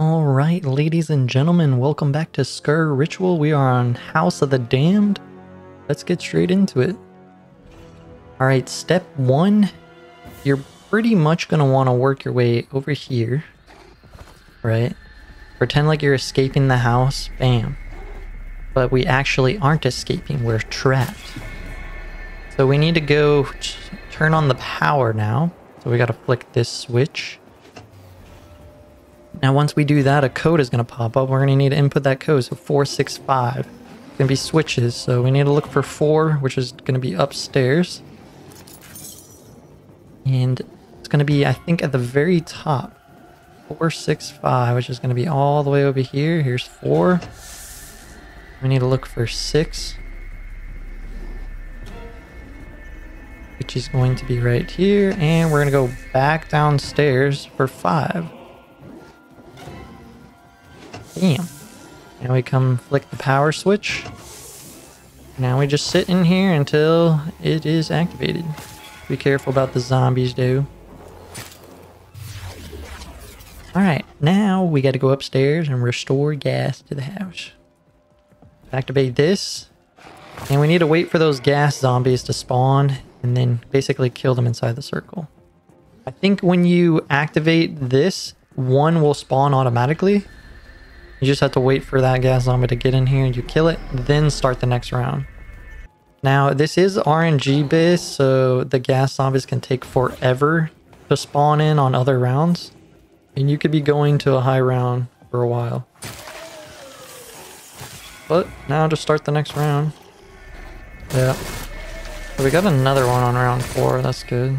All right, ladies and gentlemen, welcome back to Sker Ritual. We are on House of the Damned. Let's get straight into it. All right, step one, you're pretty much going to want to work your way over here, right? Pretend like you're escaping the house, bam. But we actually aren't escaping, we're trapped. So we need to go turn on the power now. So we got to flick this switch. Now, once we do that, a code is going to pop up. We're going to need to input that code. So 465. It's going to be switches. So we need to look for 4, which is going to be upstairs. And it's going to be, I think, at the very top. 465, which is going to be all the way over here. Here's 4. We need to look for 6. Which is going to be right here. And we're going to go back downstairs for 5. Damn. Now we come flick the power switch. Now we just sit in here until it is activated. Be careful about the zombies, though. Alright, now we gotta go upstairs and restore gas to the house. Activate this. And we need to wait for those gas zombies to spawn and then basically kill them inside the circle. I think when you activate this, one will spawn automatically you just have to wait for that gas zombie to get in here and you kill it, then start the next round. Now, this is RNG based, so the gas zombies can take forever to spawn in on other rounds. And you could be going to a high round for a while. But now to start the next round. Yeah. So we got another one on round four, that's good.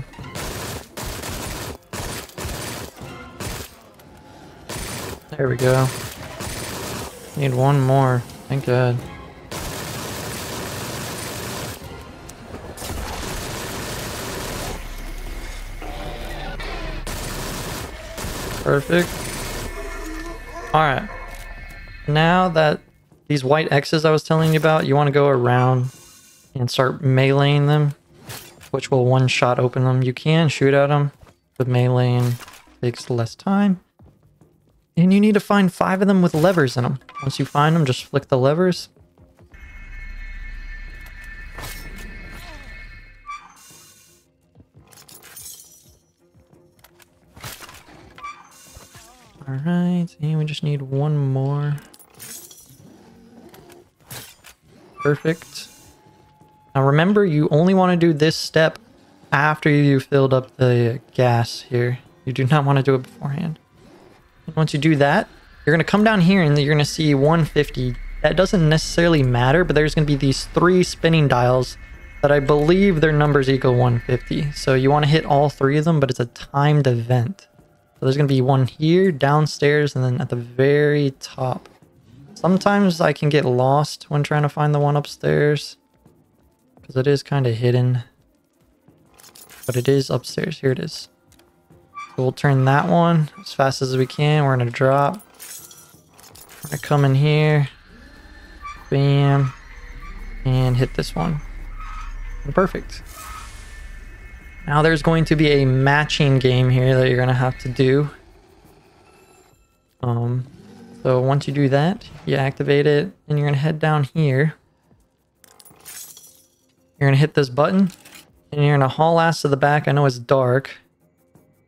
There we go. Need one more. Thank God. Perfect. Alright. Now that these white X's I was telling you about, you want to go around and start meleeing them, which will one-shot open them. You can shoot at them, but meleeing takes less time. And you need to find five of them with levers in them. Once you find them, just flick the levers. Alright, and we just need one more. Perfect. Now remember, you only want to do this step after you filled up the gas here. You do not want to do it beforehand. Once you do that, you're going to come down here and you're going to see 150. That doesn't necessarily matter, but there's going to be these three spinning dials that I believe their numbers equal 150. So you want to hit all three of them, but it's a timed event. So there's going to be one here, downstairs, and then at the very top. Sometimes I can get lost when trying to find the one upstairs. Because it is kind of hidden. But it is upstairs. Here it is. We'll turn that one as fast as we can. We're to drop. We're to come in here. Bam. And hit this one. Perfect. Now there's going to be a matching game here that you're to have to do. Um, so once you do that, you activate it and you're to head down here. You're to hit this button and you're to haul ass to the back. I know it's dark.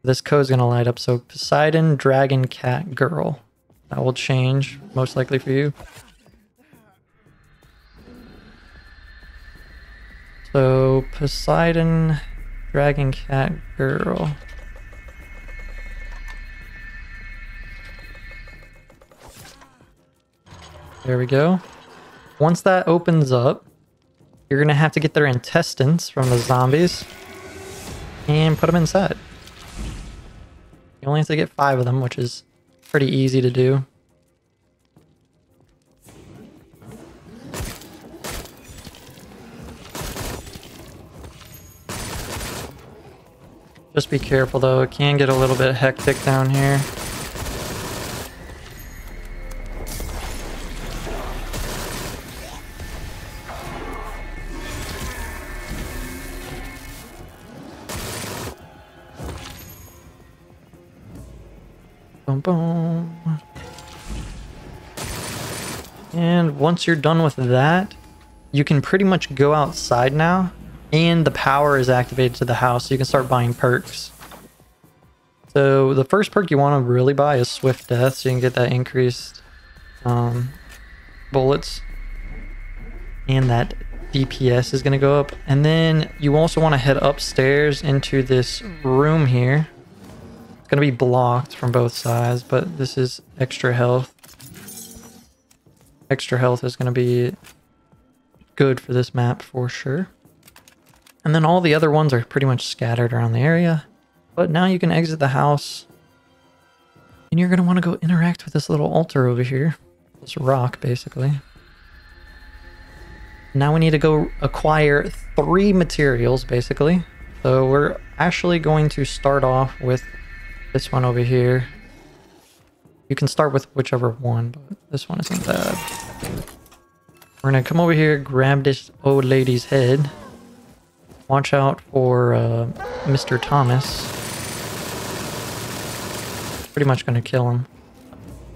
This code's gonna light up. So Poseidon, Dragon, Cat, Girl. That will change, most likely for you. So Poseidon, Dragon, Cat, Girl. There we go. Once that opens up, you're gonna have to get their intestines from the zombies and put them inside. You only have to get five of them, which is pretty easy to do. Just be careful though, it can get a little bit hectic down here. Once you're done with that, you can pretty much go outside now. And the power is activated to the house, so you can start buying perks. So the first perk you want to really buy is Swift Death, so you can get that increased um, bullets. And that DPS is going to go up. And then you also want to head upstairs into this room here. It's going to be blocked from both sides, but this is extra health. Extra health is going to be good for this map for sure. And then all the other ones are pretty much scattered around the area. But now you can exit the house. And you're going to want to go interact with this little altar over here. This rock, basically. Now we need to go acquire three materials, basically. So we're actually going to start off with this one over here. You can start with whichever one, but this one isn't bad. We're gonna come over here, grab this old lady's head. Watch out for uh, Mr. Thomas. Pretty much gonna kill him.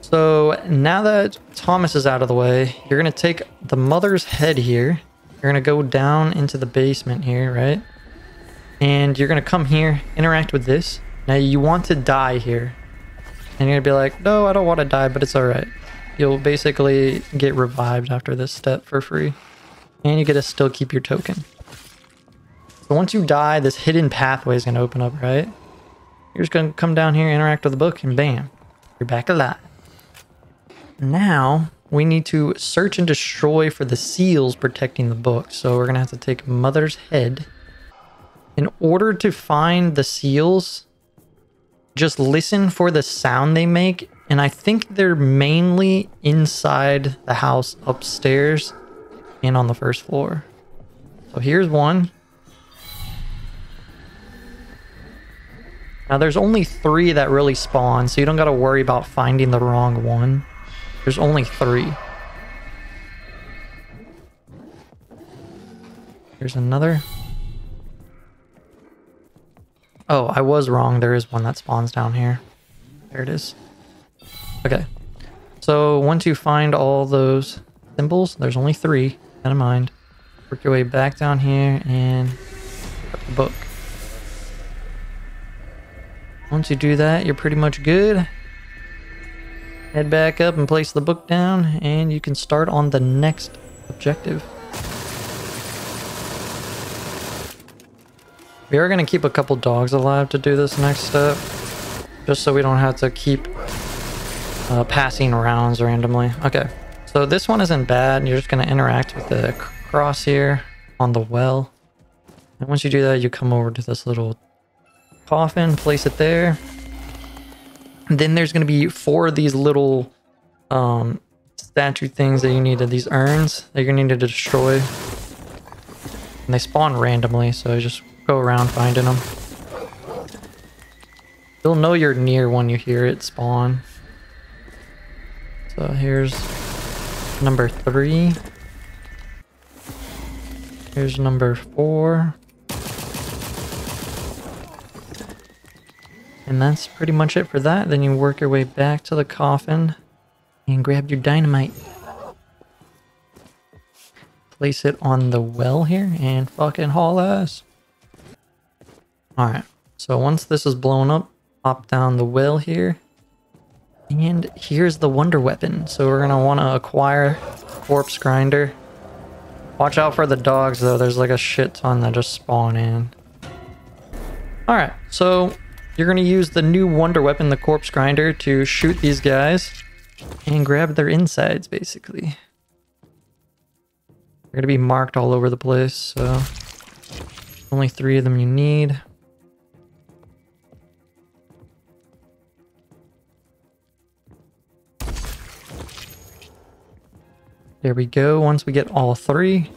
So now that Thomas is out of the way, you're gonna take the mother's head here. You're gonna go down into the basement here, right? And you're gonna come here, interact with this. Now you want to die here. And you're gonna be like, no, I don't want to die, but it's alright. You'll basically get revived after this step for free. And you get to still keep your token. So once you die, this hidden pathway is gonna open up, right? You're just gonna come down here, interact with the book, and bam, you're back alive. Now, we need to search and destroy for the seals protecting the book. So we're going to have to take Mother's Head. In order to find the seals, just listen for the sound they make. And I think they're mainly inside the house upstairs and on the first floor. So here's one. Now there's only three that really spawn, so you don't got to worry about finding the wrong one. There's only three. Here's another. Oh, I was wrong. There is one that spawns down here. There it is. Okay. So once you find all those symbols, there's only three. In mind. Work your way back down here and the book. Once you do that, you're pretty much good. Head back up and place the book down, and you can start on the next objective. We are going to keep a couple dogs alive to do this next step, just so we don't have to keep uh, passing rounds randomly. Okay, so this one isn't bad. You're just going to interact with the cross here on the well. And once you do that, you come over to this little coffin, place it there. Then there's going to be four of these little um, statue things that you need, these urns that you're going to need to destroy. And they spawn randomly, so just go around finding them. You'll know you're near when you hear it spawn. So here's number three. Here's number four. And that's pretty much it for that. Then you work your way back to the coffin and grab your dynamite. Place it on the well here and fucking haul ass. Alright, so once this is blown up, pop down the well here. And here's the wonder weapon. So we're gonna wanna acquire corpse grinder. Watch out for the dogs though, there's like a shit ton that just spawn in. Alright, so you're to use the new wonder weapon, the corpse grinder, to shoot these guys and grab their insides, basically. They're to be marked all over the place, so only three of them you need. There we go. Once we get all three,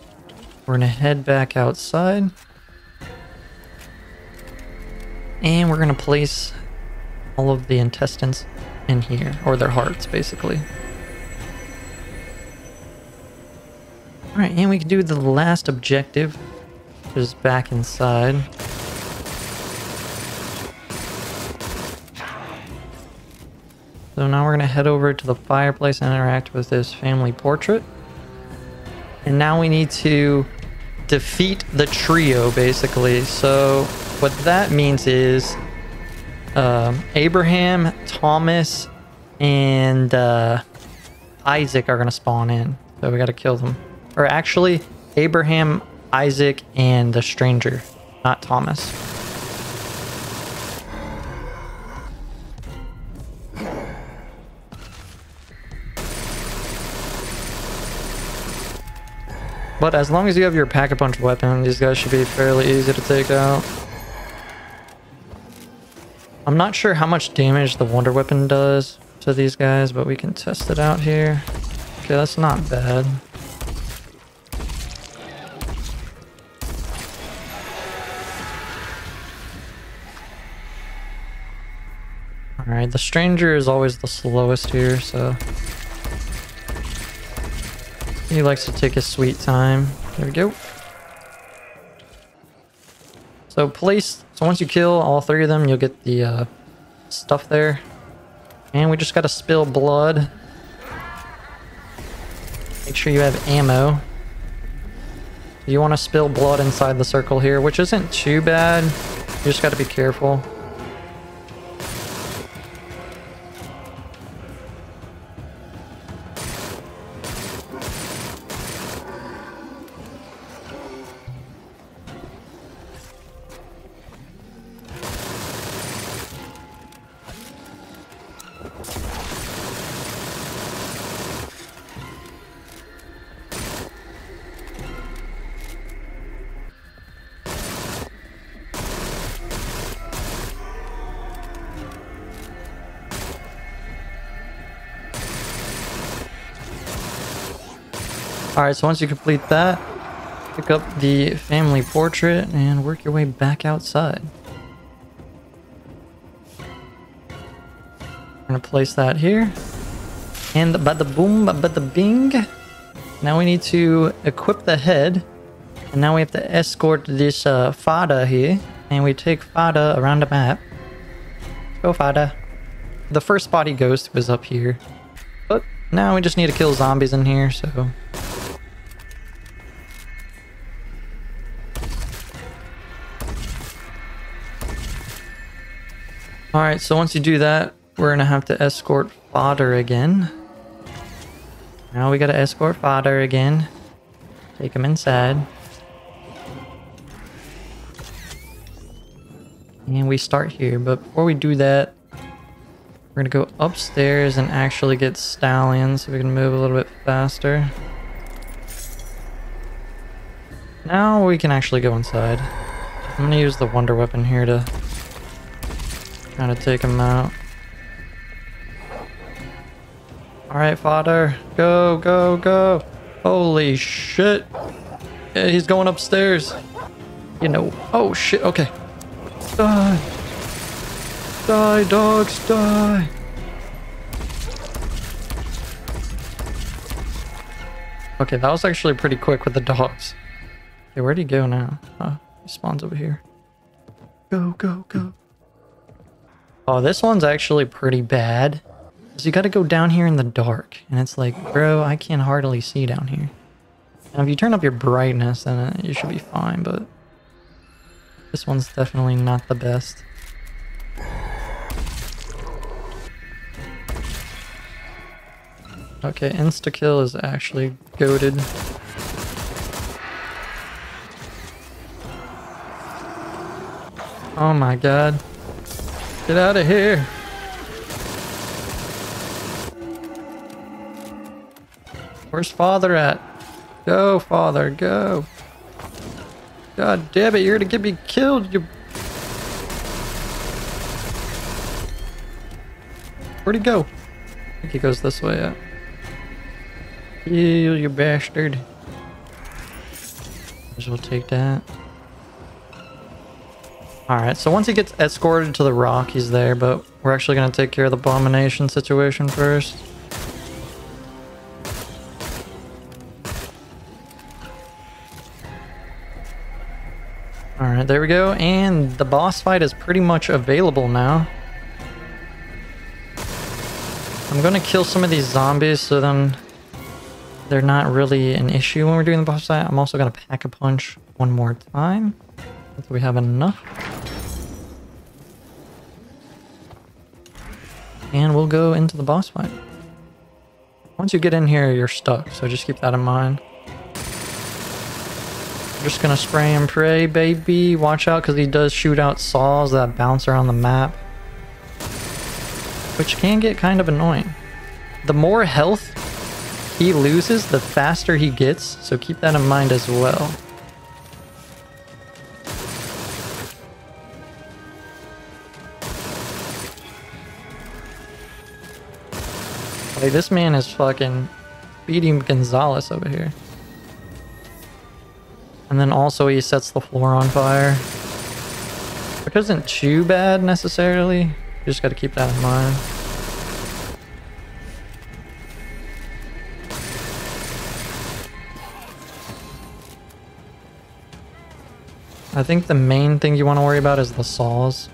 we're going to head back outside. And we're going to place all of the intestines in here, or their hearts, basically. Alright, and we can do the last objective, which is back inside. So now we're going to head over to the fireplace and interact with this family portrait. And now we need to defeat the trio, basically. So what that means is um, Abraham, Thomas, and uh, Isaac are going to spawn in. So we got to kill them. Or actually, Abraham, Isaac, and the stranger, not Thomas. But as long as you have your pack-a-punch weapon, these guys should be fairly easy to take out. I'm not sure how much damage the Wonder Weapon does to these guys, but we can test it out here. Okay, that's not bad. Alright, the stranger is always the slowest here, so... He likes to take his sweet time. There we go. So place, so once you kill all three of them, you'll get the uh, stuff there. And we just gotta spill blood. Make sure you have ammo. You want to spill blood inside the circle here, which isn't too bad. You just gotta be careful. Alright, so once you complete that, pick up the family portrait and work your way back outside. We're gonna place that here. And bada boom, bada bing. Now we need to equip the head. And now we have to escort this uh, Fada here. And we take Fada around the map. Go Fada. The first spot he goes to is up here. But now we just need to kill zombies in here, so Alright, so once you do that, we're gonna have to escort fodder again. Now we gotta escort fodder again. Take him inside. And we start here, but before we do that, we're gonna go upstairs and actually get stallions so we can move a little bit faster. Now we can actually go inside. I'm gonna use the wonder weapon here to To take him out. Alright, father. Go, go, go. Holy shit. Yeah, he's going upstairs. You know. Oh, shit. Okay. Die. Die, dogs, die. Okay, that was actually pretty quick with the dogs. Okay, where'd he go now? Oh, he spawns over here. Go, go, go. Oh, this one's actually pretty bad. So you gotta go down here in the dark. And it's like, bro, I can hardly see down here. Now, if you turn up your brightness, then uh, you should be fine, but... This one's definitely not the best. Okay, insta-kill is actually goaded. Oh my god. Get out of here. Where's father at? Go, father, go. God damn it, you're gonna get me killed, you... Where'd he go? I think he goes this way, yeah. You, you bastard. Might as well take that. Alright, so once he gets escorted to the rock, he's there, but we're actually going to take care of the abomination situation first. Alright, there we go, and the boss fight is pretty much available now. I'm gonna kill some of these zombies so then they're not really an issue when we're doing the boss fight. I'm also gonna pack a punch one more time until we have enough. And we'll go into the boss fight. Once you get in here, you're stuck, so just keep that in mind. I'm just gonna spray and pray, baby. Watch out, because he does shoot out saws that bounce around the map. Which can get kind of annoying. The more health he loses, the faster he gets, so keep that in mind as well. Like, this man is fucking beating Gonzalez over here. And then also he sets the floor on fire. Which isn't too bad necessarily. You just gotta keep that in mind. I think the main thing you want to worry about is the saws.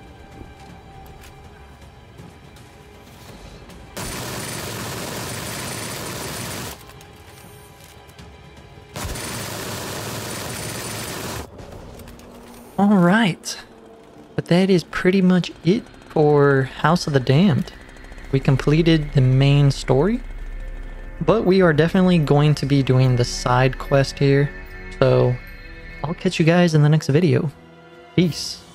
Alright. But that is pretty much it for House of the Damned. We completed the main story. But we are definitely going to be doing the side quest here. So I'll catch you guys in the next video. Peace.